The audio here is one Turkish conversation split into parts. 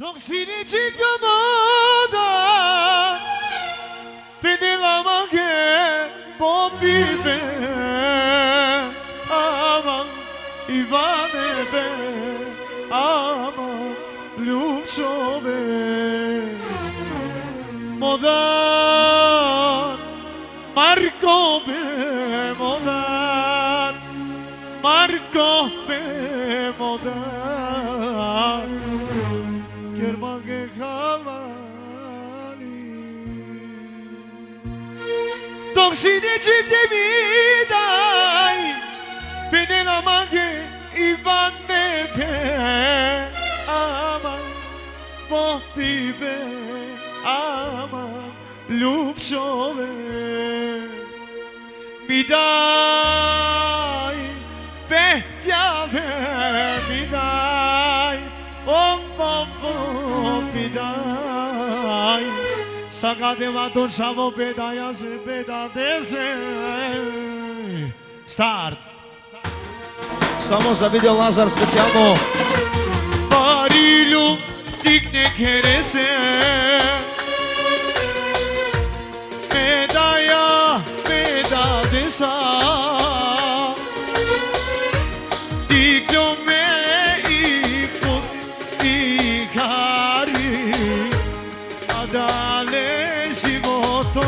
Toksini çizgi moda Beni lamage bombi be. Aman Ivane be. Aman Ljubčo be. Modan Marko be Modan Marko be Modan Toksini cimde vidai Beni lamage Ivan nepe Aman Bohbi be Aman Ljubčove Mi daj Petjave Mi daj Om bom bom Mi daj सगा देवा दो सावो बेदाया से बेदा de से Start! Samo za video Lazar specijalno Parilu digne kerese Medaja, meda desa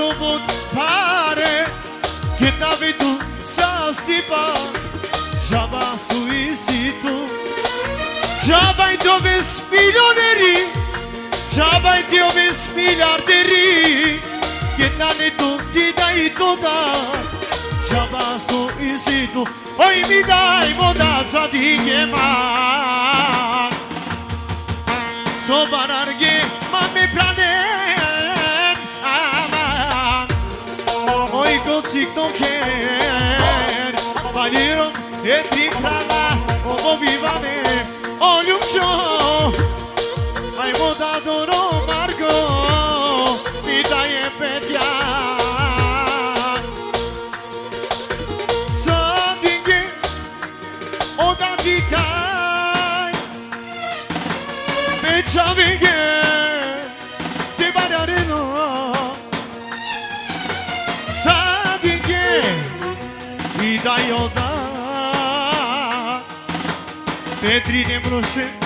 sobot pare Keď na vidu sa stipa Žaba su isitu i do ves milioneri i ti oves milijarderi Keď na netu ti daj to dar Čaba su isitu Oj mi daj moda za da zadikema Sobar arge mame prane não quer Faliram entre pra lá como viva me. Olha o show Raimundo adorou Margot dá em pé de Mika Yoda Petri Nemrose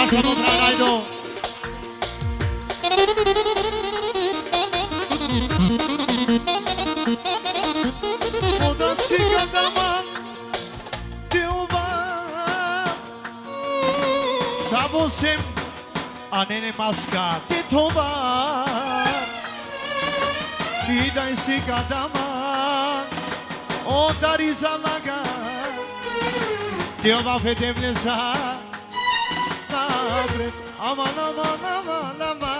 paso no traga y no. Una cigana man, teuva. Sabosem, anene masca, te tova. Vida e cigana man, ondariza laga. Teuva vedem lezar. Abre, ama, ama, ama, ama, ama.